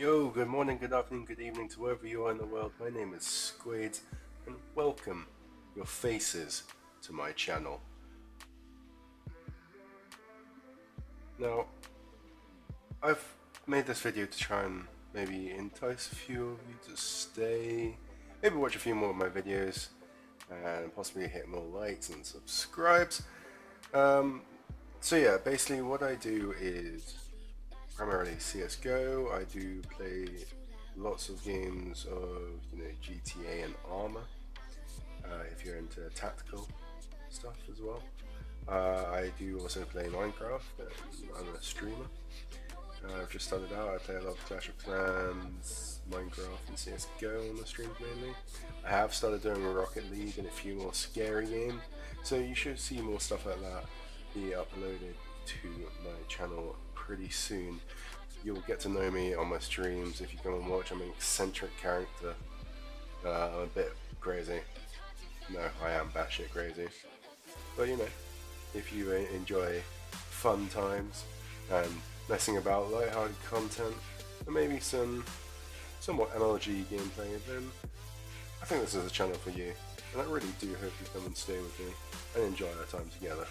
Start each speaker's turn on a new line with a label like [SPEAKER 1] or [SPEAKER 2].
[SPEAKER 1] Yo, good morning, good afternoon, good evening to wherever you are in the world. My name is Squid, and welcome your faces to my channel. Now, I've made this video to try and maybe entice a few of you to stay, maybe watch a few more of my videos, and possibly hit more likes and subscribes. Um, so yeah, basically what I do is primarily CSGO. I do play lots of games of you know GTA and Arma. Uh, if you're into tactical stuff as well. Uh, I do also play Minecraft. I'm a streamer. Uh, I've just started out. I play a lot of Clash of Clans, Minecraft, and CS:GO on the streams mainly. I have started doing Rocket League and a few more scary games, so you should see more stuff like that be uploaded to my channel pretty soon. You'll get to know me on my streams if you come and watch. I'm an eccentric character. Uh, I'm a bit crazy. No, I am batshit crazy. But you know, if you enjoy fun times and messing about light-hearted content and maybe some somewhat MLG gameplay, then I think this is a channel for you. And I really do hope you come and stay with me and enjoy our time together.